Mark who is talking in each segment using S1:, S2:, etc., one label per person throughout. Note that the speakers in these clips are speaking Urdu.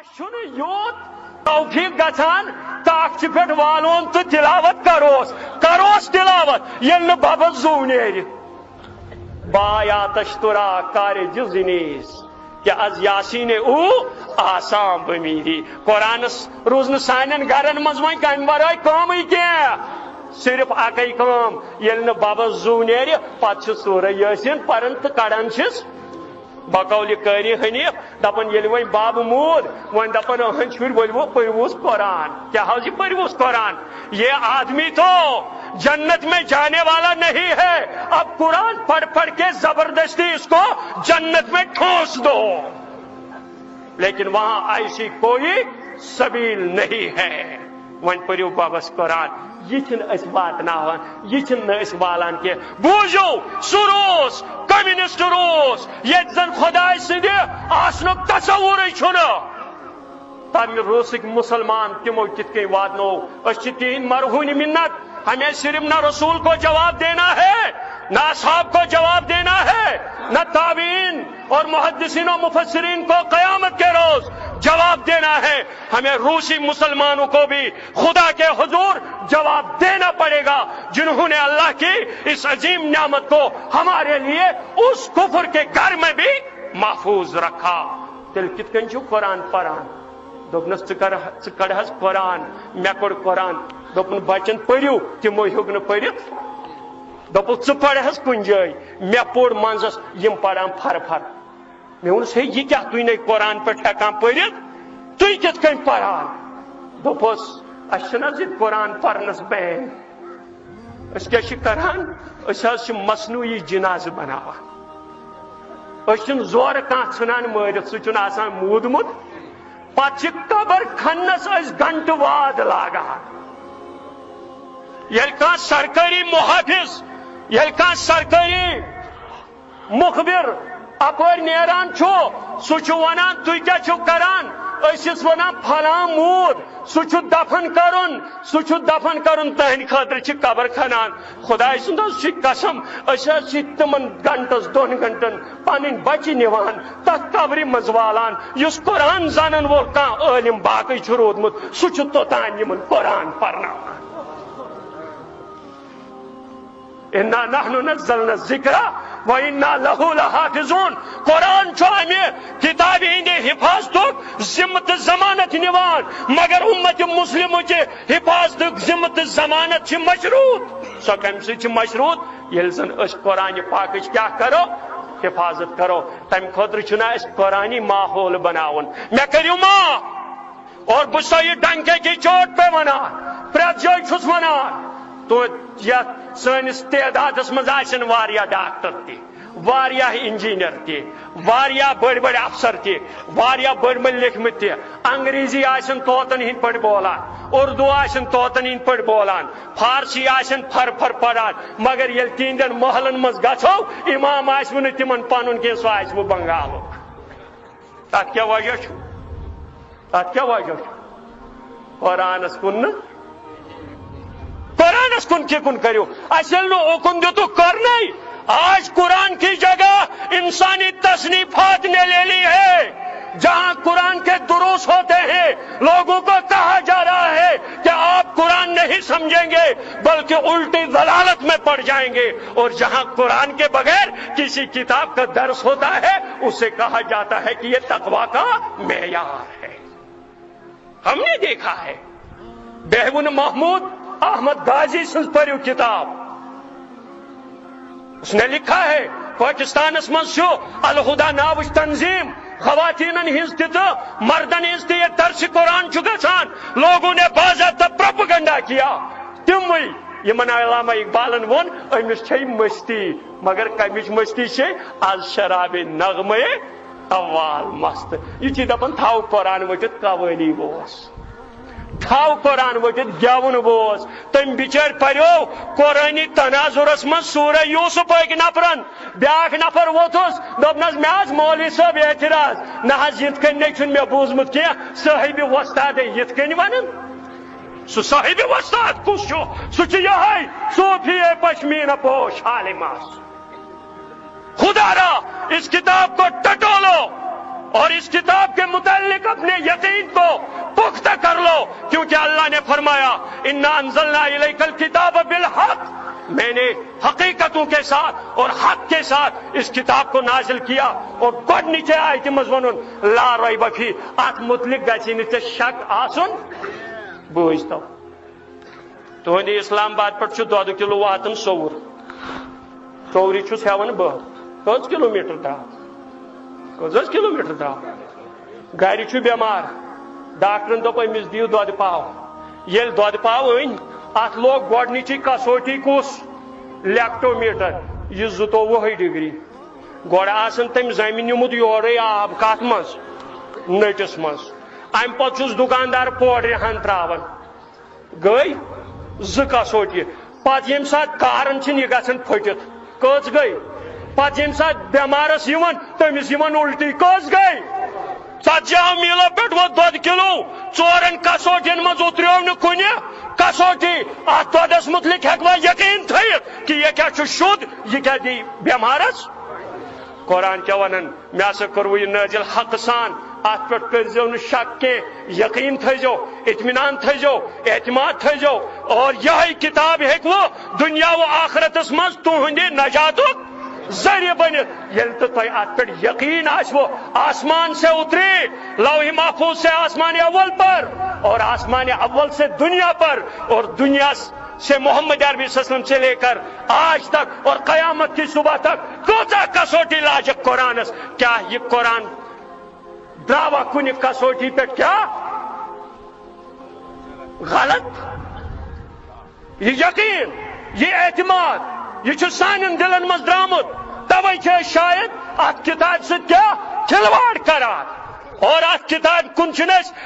S1: یوت؟ توفیق گژھان تاکھ پٮ۪ٹھ والون تہٕ تلاوت کروس. کروس تلاوت ییٚلہِ نہٕ ببس زو نیرِ. بایاتش ترا کار جزنیس کہ از یاسین او آسام بمیری. قرآنس روز نہ سانن گرن مز وۄنۍ کمہِ ورٲے کٲمٕے کینٛہہ صرف اکے کٲم ییٚلہِ نہٕ ببس زو نیرِ، پتہٕ چھِ سورہ یٲسیٖن پران تہٕ کڑان چھِس بقول قاری حنیف دپان ییٚلہِ وۄنۍ باب مود وۄنۍ دپان أہنٛدۍ شُرۍ ؤلۍوٕ پٔرۍوُس قرآن. کیٛاہ حظ یہِ پٔرۍوُس قرآن. یہ آدمی تو جنت میں جانے والا نہیں ہے، اب قرآن پڑھ پڑھ کے زبردستی اس کو جنت میں ٹھونس دو۔ لیکن وہاں ایسی کوئی سبیل نہیں ہے۔ ون پریو بابس قرآن۔ یہ چھن اس واتناوان یہ چھن نہ اس والان کے بوجو سہ روس کمیونسٹ روس یہ زن خدای سند آسنک تصور چھنہ۔ تمہ روسک مسلمان تمو کت کن واتنو اس تہند مرہون منت۔ ہمیں صرف نہ رسول کو جواب دینا ہے، نہ اصحاب کو جواب دینا ہے، نہ تعبین اور محدثین و مفسرین کو قیامت کے روز جواب دینا ہے۔ ہمیں روسی مسلمانوں کو بھی خدا کے حضور جواب دینا پڑے گا۔ جنہوں نے اللہ کی اس عظیم نعمت کو ہمارے لیے اس کفر کے گھر میں بھی محفوظ رکھا۔ تیل کت کن چھو قرآن پران۔ دوپنس ژٕ کڑ قرآن۔ مےٚ قرآن۔ دوٚپُن بچن پٔرِو تِمو ہیوٚک نہٕ پٔرِتھ دوٚپُکھ ژٕ پر حظ کُنہِ جایہِ مےٚ پوٚر منٛزس، یِم پران فر فر مےٚ ووٚنُس ہے یہِ کیٛاہ تُہۍ نے قرآن پٮ۪ٹھ ہٮ۪کان پٔرِتھ تُہۍ کِتھ کٔنۍ پران دوٚپُس اَسہِ چھُنہٕ حظ قرآن پرنس بین أسۍ کیٛاہ چھِ کران؟ أسۍ حظ چھِ مصنوعی جنازٕ بناوان أسۍ چھِنہٕ زورٕ کانٛہہ ژھٕنان مٲرِتھ سُہ چھُنہٕ آسان موٗدمُت پتہٕ چھِ قبر کھننس أسۍ گنٹہٕ واد لاگان ییٚلہِ کانٛہہ سرکٲری محافظ ییٚلہِ کانٛہہ سرکٲری مُخبر۔ اپٲرۍ نیران چھُ سُہ چھُ ونان تُہۍ کیٛاہ چھِو کران أسۍ چھِس ونان پھلان موٗد سُہ چھُ دفن کرُن سُہ چھُ دفن کرُن تہنٛدِ خٲطرٕ چھِ قبر کھنان۔ خداے سُنٛد حظ چھِ قسم أسۍ حظ چھِ تِمن گنٹس دۄن گنٹن پنٕنۍ بچہِ نِوان تتھ قبرِ منٛز والان یُس قرآن زانن وول کانٛہہ عٲلم باقٕے چھُ روٗدمُت سُہ چھُ توٚتام یِمن قرآن پرناوان انا نحن نزلنا الذکر و انا له لحافظون۔ قرآن چھو امہ کتاب ہند حفاظت ذمہ تو ضمانت نوان، مگر امت مسلم چہ حفاظت ذمہ تو ضمانت مشروط۔ سو کم سی مشروط یل زن اس قرآن پاک کیا کرو؟ حفاظت کرو۔ تم خاطر چھنا اس قرآنی ماحول بناون۔ میں کریو ماں اور بس یہ ڈنکے کی چوٹ پہ ونا پریت جائے چھس ونا تو یت سنس تعدادس مز واریاہ ڈاکٹر تہ، واریاہ انجینئر تہ، واریاہ بڑ بڑ افسر تہ، واریاہ بڑ بڑ لکھمت تہ۔ انگریزی آسن توتن ہند پڑ بولان، اردو آسن توتن ہند پڑ بولان، فارسی آسن پھر پھر پڑان مگر یل تہندین محلن مز گھو امام آسو نہ تمن پنن کی سو آسو بنگالو تک کیا وجہ تک کیا وجہ قرآنس کن قرآنس کن کی کن کرو اصل نو اوکن دیتو کرنا آج قرآن کی جگہ انسانی تصنیفات نے لے لی ہے۔ جہاں قرآن کے دروس ہوتے ہیں، لوگوں کو کہا جا رہا ہے کہ آپ قرآن نہیں سمجھیں گے، بلکہ الٹی ضلالت میں پڑ جائیں گے۔ اور جہاں قرآن کے بغیر کسی کتاب کا درس ہوتا ہے، اسے کہا جاتا ہے کہ یہ تقوا کا معیار ہے۔ ہم نے دیکھا ہے۔ بہبن محمود احمد غازی سن پریو کتاب۔ اس نے لکھا ہے، پاکستان من الہدا ناوچ تنظیم خواتین ہز تو مردن ہز تو یہ درس قرآن گھان لوگوں نے باضابطہ پروپگنڈا کیا۔ تم یمن علامہ اقبالن ون امس چھ مستی مگر کمچ مستی چھ آز شراب نغمے قوال مست۔ یہ دپان تھو قرآن وٹت قوالی بوس۔ تھو قرآن وٹت گون بوس تم بچر پریو، قرآنی تناظرس من سورہ یوسف اک نفرن۔ بیاکھ نفر ووتس دپنس مے آز مولوی صاحب اعتراض۔ نہ حظ یت کن نہیں مے بوزمت کی صاحب وستاد یت کن ونن۔ سہ صاحب وستاد کس چھو سہ یہ صوفی پشمین پوش عالماس خدا را، اس کتاب کو ٹٹولو۔ اور اس کتاب کے متعلق اپنے یقین فرمایا انزلنا الیکل کتاب بالحق. میں نے حقیقتوں کے ساتھ اور حق کے ساتھ اس کتاب کو نازل کیا اور گڈ نیچے آئے تھی مضمون لا روی بفی ات متعلق گژھِ نہٕ ژےٚ شک، آسن بوٗزتو تہنٛدِ اسلام آباد پٮ۪ٹھ دۄدٕ کِلوٗ واتان سوٚوُر سوورِ چھُس ہٮ۪وان بہہ کٔژ کِلوٗ میٖٹر کٔژ حظ کِلوٗ میٖٹر درٛاو گرِ چھُ بٮ۪مار ڈاکٹرن دوٚپ أمِس دِیِو دۄدٕ پاو. ییٚلہِ دۄدٕ پاو أنۍ ات لوگ گۄڈنِچی کسوٹی کُس لیکٹو میٹر یہ زٕتووُہے ڈگری. گۄڈٕ آسان تٔمۍ زمہِ نِمُت یورے آب کتھ منٛز نٔٹِس منٛز امہِ پتہٕ چھُس دُکاندار پوڈرِ ہن تراوان گٔے زٕ کسوٹی پتہٕ ییٚمہِ ساتہٕ کارن چھِنہٕ یہِ گژھان پھٔٹِتھ کٔژ گٔے پتہٕ ییٚمہِ ساتہٕ بٮ۪مارس یِوان تٔمِس یِوان الٹی کٔژ گٔے ژتجی میلو پہ ووت دۄد کلو. ژورن کسوٹین مز اتریو نہ کن کسوٹی ات دودس متعلق ہیکوا یقین تھیت کہ یہ کیا شد، یہ کیا دی بیمارس؟ قرآن کیا ونن؟ مے سا کرو یہ نازل حق سان. ات پہ کرزو ن شک کے یقین تھزو اطمینان تھزو اعتماد تھزو اور یہ کتاب ہیکو دنیا و آخرتس مز تہندی نجاتک ذریعہ بنت یل یعنی تو تہ ات پہ یقین آسو آسمان سے اتری لوہ محفوظ سے آسمان اول پر اور آسمان اول سے دنیا پر اور دنیا سے محمد عربی وسلم سے لے کر آج تک اور قیامت کی صبح تک۔ کوتا کسوٹی لاجک قرآن کیا یہ قرآن دعوی کن کسوٹی پہ کیا؟ غلط؟ یہ یقین، یہ اعتماد، یہ سان دلن مز درامت توے شاید ات کتاب ست کیا کھلواڑ کران اور ات کتاب کن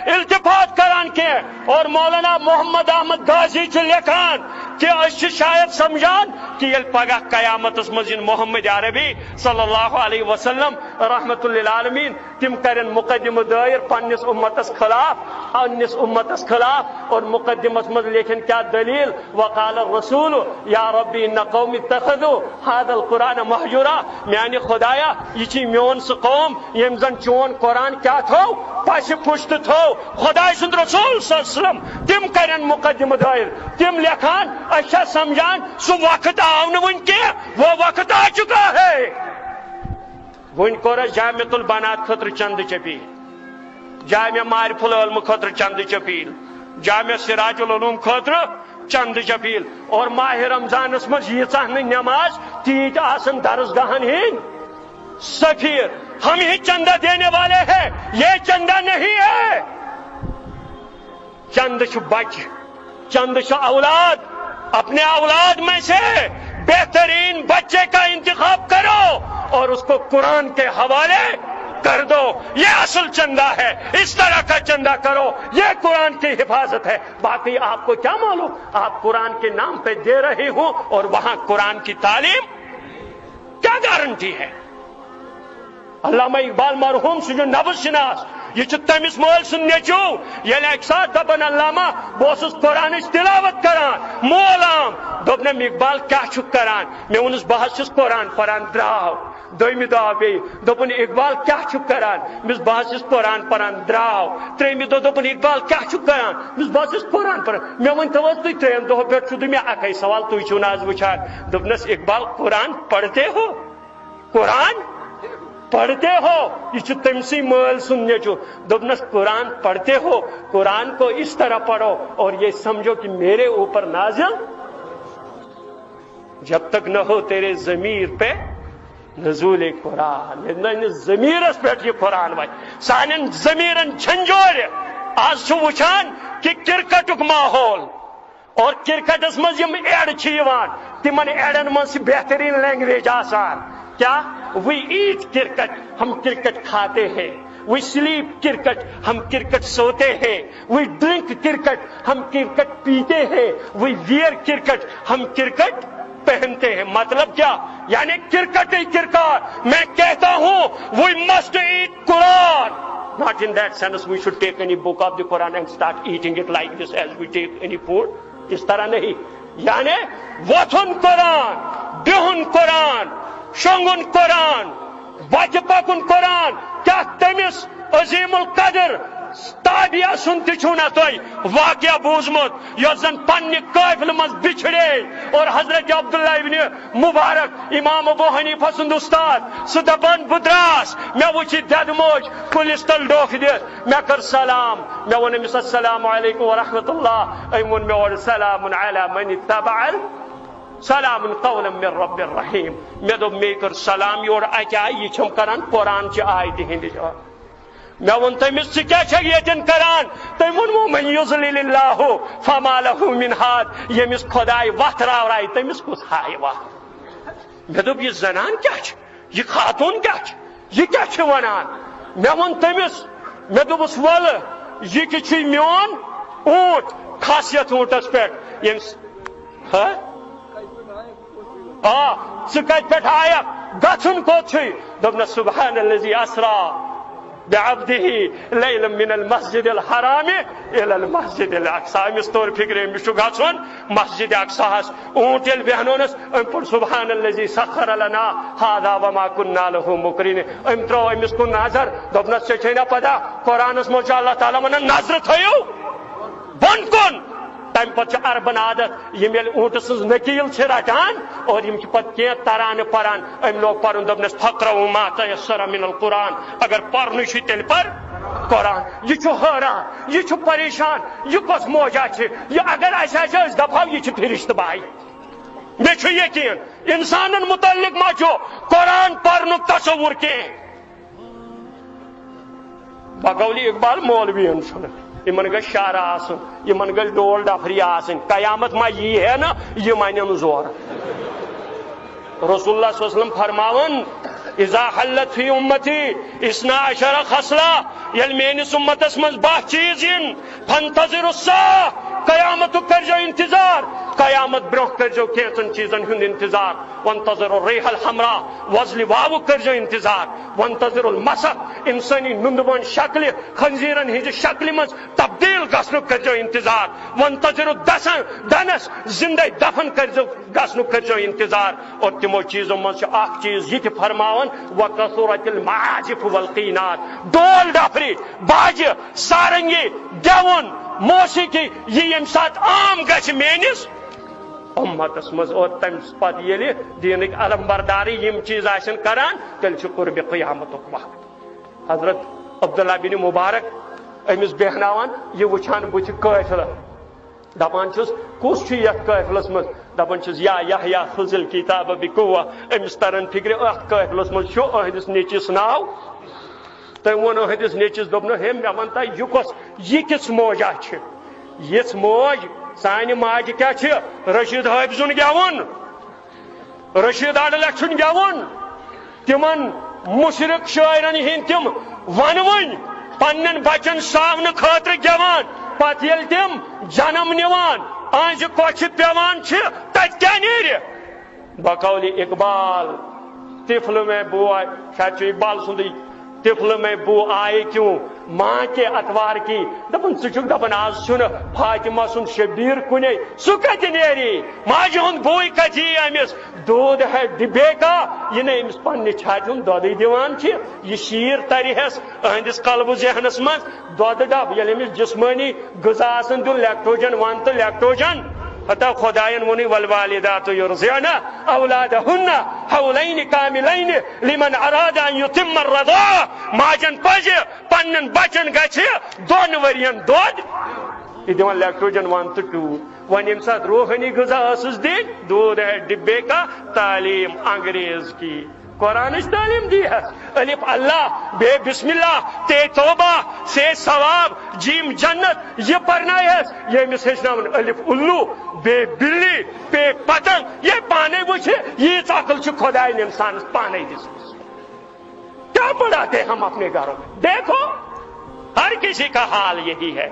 S1: التفات کران کی اور مولانا محمد احمد غازی لکھان کہ اس شاید سمجھان کہ یل پگہ قیامت مزین محمد عربی صلی اللہ علیہ وسلم رحمت للعالمین تم کرن مقدم دائر پنس امتس خلاف انس امتس خلاف اور مقدمت مز لیکن کیا دلیل؟ وقال الرسول، یا ربی ان قوم اتخذوا هذا القرآن محجورا، میانی خدایا یہ چی میون سہ قوم، یم زن چون قرآن کیا تھو؟ پش پشت تھو۔ خدا سند رسول صلی اللہ علیہ وسلم، تم کرن مقدم دائر۔ تم لکھان اچھا سمجھان، سو وقت آو نہ ون کی وہ وقت آ چکا ہے۔ ون کور جامع البنات خطر چند چپیل جامع معرف العلم خطر چند چپیل جامع سراج العلوم خطر چند چپیل اور ماہ رمضان مز ییژہ نماز، تیت آسن درسگاہن ہند سفیر، ہم ہی چندہ دینے والے ہیں۔ یہ چندہ نہیں ہے۔ چند بچ۔ چند اولاد، اپنے اولاد میں سے بہترین بچے کا انتخاب کرو اور اس کو قرآن کے حوالے کر دو۔ یہ اصل چندہ ہے۔ اس طرح کا چندہ کرو۔ یہ قرآن کی حفاظت ہے۔ باقی آپ کو کیا معلوم؟ آپ قرآن کے نام پہ دے رہے ہو اور وہاں قرآن کی تعلیم کیا گارنٹی ہے؟ علامہ اقبال مرحوم سے جو نبز شناس یہ تمس مول سن نیچو یل اک سات دپن علامہ بہس قرآن تلاوت کران مول مولام دپنم اقبال کیا کران؟ مے ونس بہت چھس قرآن پران دراو دویمہ دہ بی دپن اقبال کیا کران؟ مس بہت چھس قرآن پران دراو تریمہ دہ دپن اقبال کیا کران؟ مس بہت چھس قرآن پران مے ون تو تھی تریم دہ پہ چھو مے اکے سوال تھی چھو ناز وچھان دپنس اقبال قرآن پڑھتے ہو؟ قرآن؟ پڑھتے ہو یہ تمسی مل سننے چو دبنس قرآن پڑھتے ہو، قرآن کو اس طرح پڑھو اور یہ سمجھو کہ میرے اوپر نازل جب تک نہ ہو تیرے ضمیر پہ نزول قرآن۔ ضمیرس پہ یہ قرآن بھائی۔ سان ضمیرن جھنجور آج چھو وچھان کہ کرکٹک ماحول۔ اور کرکٹس مز ایڈ تمن ایڈن مز بہترین لینگویج آسان۔ کیا وی ایٹ کرکٹ ہم کرکٹ کھاتے ہیں. وی سلیپ کرکٹ ہم کرکٹ سوتے ہیں. وی ڈرنک کرکٹ ہم کرکٹ پیتے ہیں. وی ویئر کرکٹ ہم کرکٹ پہنتے ہیں. مطلب کیا? یعنی کرکٹ ہی کرکٹ میں کہتا ہوں we must eat Quran Not in that sense we should take any book of the Quran and start eating it like this as we take any food. اس طرح نہیں. یعنی وتھن قرآن بہن قرآن شونگن قرآن، بچہ پکن قرآن، کیا تمس عظیم القدر رابعہ سن تچھونا توئی، واقعہ بوزمت یو زن پنہ قافل مز بچھڑے، اور حضرت عبداللہ ابن مبارک، امام ابو حنیفہ سند استاد سہ دپان بدراس مے وچھ دد موج پولیس تل ڈوک دت مے کر سلام مے ون امس السلام علیکم ورحمۃ اللہ ام ون مے سلام علی من تبع سلام قولا من رب الرحیم. مے دو مے کر سلام یور اکیا یہ چھم کران، قرآن چ آیت ہند مے ون تمس ژ کیا چھ یتن کران؟ تم ون من یذلل اللہ فما له من ہاد یمس خدای وتھ راورائی تمس کس ہائے وتھ مے دوپ یہ زنان کیا چھ یہ خاتون کیا چھ یہ کیا چھ ونان؟ مے ون تمس مے دوپس ول، یہ کہ چھ میون اونٹ، خاصیت اونٹس پہ یمس یعنی ہاں؟ آ ژٕ کتہِ پٮ۪ٹھ آیکھ گژھُن کوٚت چھُے دوٚپنس سبحان الذي اسرا بعبده ليلا من المسجد الحرام الى المسجد الاقصى امس طور فکر امس گھن مسجد اقصا ہس۔ اونٹ یل بہنونس ام پڑ سبحان الذي سخر لنا۔ هذا وما كنا له مقرين ام ترو امس کن نظر دوپنس ژےٚ چھے نا پتہ قرآنس منٛز چھُ اللہ تعالیٰ ونان نظر تھٲیِو بۄن کُن۔ تم پتہ اربن عادت، یم یل اونٹ سز نکیل چھ رٹان اور یم پتہ کی تران پران ام لوگ پرن دبنس فقر ما تيسر من القران اگر پرن چھ تیل پر قرآن۔ یہ چھ حیران یہ چھ پریشان، یہ کس موجا چھ؟ یہ اگر ایسا چھ دفاع یہ چھ فرشت بائی مے چھ یقین، انسانن متعلق ما چھ قرآن پرن تصور کی بقولی اقبال مولوی انسان یمن گھ شار آسن، یمن گھ ڈول ڈفری آسن۔ قیامت ما یی ہے نا، یہ من زور۔ رسول اللہ صلی اللہ علیہ وسلم فرماون، اذا حلت فی امتی اسنا عشر خصلا یل میس امتس من باہ چیز ین فانتظر الساہ قیامت کر جو انتظار۔ قیامت برہ کر جو کیسن چیزن ہند انتظار۔ وانتظر الریح الحمراء، وزل واو کر جو انتظار۔ وانتظر المسق، انسانی نندبان شکل، خنزیرن ہی شکل مز تبدیل گسن کر جو انتظار۔ وانتظر الدسن دنس، زندہ دفن کر جو گسن کر جو انتظار۔ اور تمو چیزوں مز اخ چیز یہ فرماون وکثرت المعاجف والقینات ڈول ڈفری، باج، سارنگی، دیون، موسیقی، یہ یم سات عام گھ میس امتس مز اور تم پتہ یل دینک علم برداری یم چیز آسن کران تیل قرب قیامت وقت حضرت عبداللہ بن مبارک امس بہناوان یہ وچھان بت قافل دپان چھس کس یت قافلس مز دپان چھس یا یا فضل کتاب بقوہ امس تران فکر ات قافلس مز اہدس نیچس ناو تم وون اہدس نیچس دوپن ہے مے ون تا یہ کس یہ کس موجا چھ یس موج سانہ ماجہ کیا چھ؟ رشید حافظن گیون رشید اڈ لچھن گیون تمن مشرق شاعرن ہند تم ون ون پنن بچن ساون خاطر گیوان پتہ یل تم جنم نوان آنج کوچھ پیوان چھ تت کیا نیر؟ بقول اقبال، طفل میں بو شاید اقبال سندی طفل میں بو آئے کیوں؟ ماں کے اتوار کی، دپن سچک دپن آز چھن فاطمہ سن شبیر کنے سو کت نیری؟ ماجہ ہند بوئی کت کتی امس دود ہے ڈبے کا یہ نہیں امس پنہ چھاتی ہند دودی دیوان چھ۔ یہ شیر تریہس اہندس قلب ذہنس من دود ڈب یل امس جسمانی غذا آسن دیون لیکٹوجن ون تو لیکٹوجن۔ حتى خداين وني والوالدات يرضعن أولادهن حولين كاملين لمن أراد أن يتم الرضاعة ما جن بجي پنن بچن گچھ دون ورین دود. یہ دِوان لیکٹوجن ون تو ٹو ون یم سات روحانی غذا ٲسٕس دِنۍ دود ہے ڈبے کا تعلیم انگریز کی. قرآن تعلیم دی ہے۔ الف اللہ، بے بسم اللہ، تے توبہ، سے ثواب، جیم جنت، یہ پڑھنا ہے۔ یہ مس ہیچناون الف الو، بے بلی، بے پتنگ، یہ پانے وچھے یہ عقل چھ خدا نے انسان پانے دس کیا پڑھاتے ہم اپنے گھروں میں؟ دیکھو، ہر کسی کا حال یہی ہے۔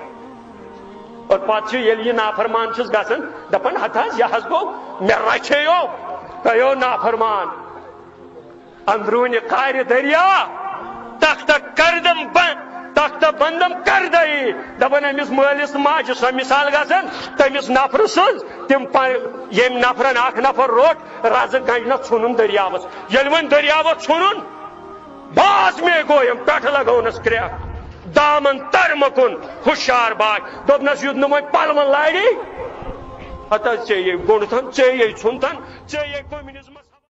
S1: اور پتہ یل یہ نافرمان چھس گژھان دپان ہتھ یہ حظ گو مے رچھیو کہو نافرمان۔ اندرون قار دریا، تخت کردم بند تخت بندم کر دئی دپان امس مالس ماجہ سو مثال گژھان تمس نفر سز تم یم نفرن اخ نفر روٹ. رز گنجنہ ژھنن دریاوس یل ون دریاوس ژھنن باس میں گویم پٹھ لگونس کریک دامن تر مکن. ہوشیار باغ. دس یوت نمو پلون لاری ہتا ے گونڈ تھن ے ژھن تھن